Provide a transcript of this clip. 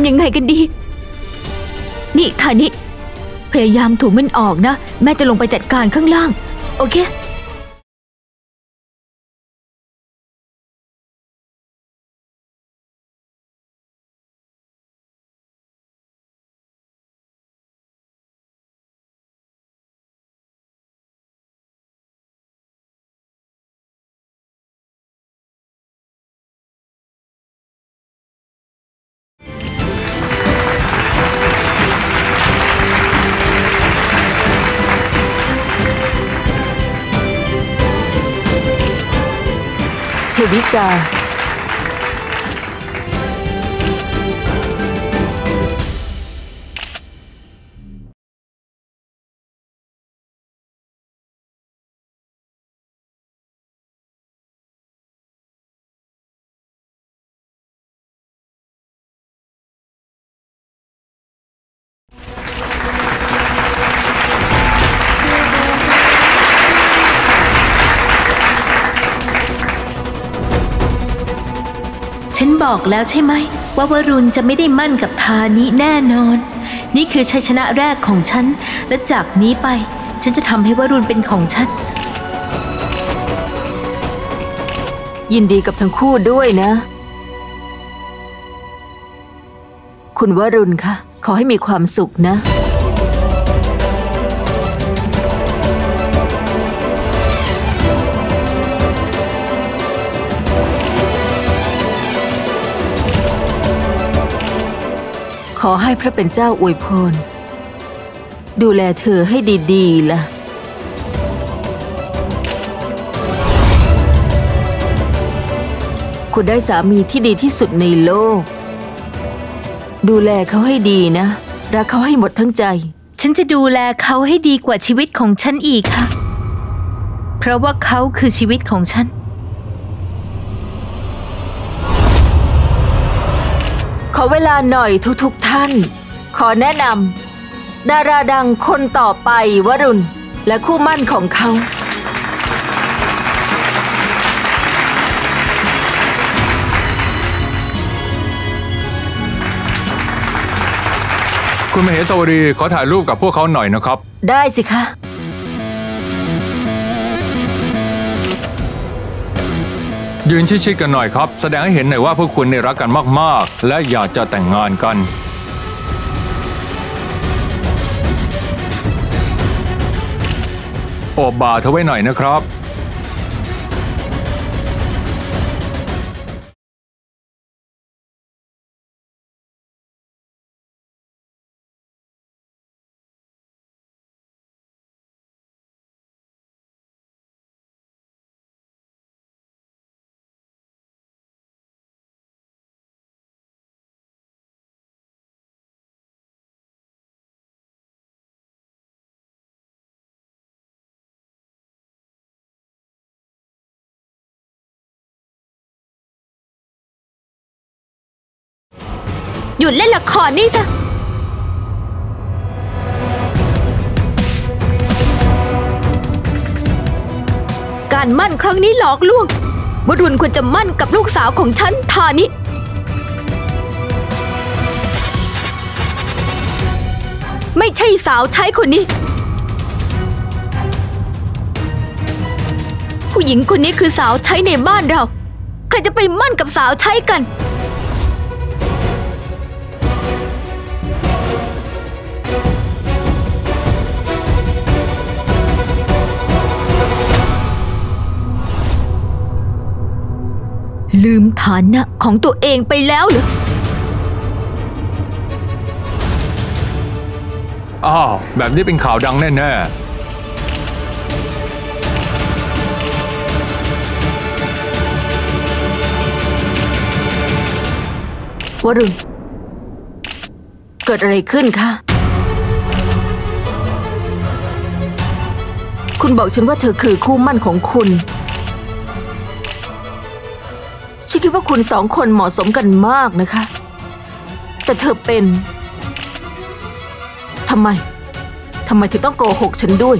ำยังไงกันดี นี่ทานิ พยายามถูมันออกนะ แม่จะลงไปจัดการข้างล่าง โอเค เฉันบอกแล้วใช่ไหม ว่าวรุณจะไม่ได้มั่นกับทานิแน่นอน นี่คือชัยชนะแรกของฉัน และจากนี้ไป ฉันจะทำให้วรุณเป็นของฉัน ยินดีกับทั้งคู่ด้วยนะ คุณวรุณคะขอให้มีความสุขนะ ขอให้พระเป็นเจ้าอวยพร ดูแลเธอให้ดีๆล่ะ คุณได้สามีที่ดีที่สุดในโลก ดูแลเขาให้ดีนะ รักเขาให้หมดทั้งใจ ฉันจะดูแลเขาให้ดีกว่าชีวิตของฉันอีกค่ะ เพราะว่าเขาคือชีวิตของฉัน อเวลาหน่อยทุกๆทท่าน ขอแนะนำดาราดังคนต่อไปวรุณ และคู่มั่นของเขา คุณมเหสวรีขอถ่ายรูปกับพวกเขาหน่อยนะครับ ได้สิคะ ยืนชิดๆกันหน่อยครับ แสดงให้เห็นหน่อยว่าพวกคุณเนี่ยรักกันมากๆ และอยากจะแต่งงานกันโอบบ่าเธอไว้หน่อยนะครับ หยุดเล่นละครนี่จ้ะการมั่นครั้งนี้หลอกลวงวรุณควรจะมั่นกับลูกสาวของฉันทานิไม่ใช่สาวใช้คนนี้ ผู้หญิงคนนี้คือสาวใช้ในบ้านเรา ใครจะไปมั่นกับสาวใช้กัน ลืมฐานะของตัวเองไปแล้วเหรอ อ้าว แบบนี้เป็นข่าวดังแน่วรุณ เกิดอะไรขึ้นคะ คุณบอกฉันว่าเธอคือคู่มั่นของคุณ ฉันคิดว่าคุณสองคนเหมาะสมกันมากนะคะ แต่เธอเป็นทำไมทำไมเธอต้องโกหกฉันด้วย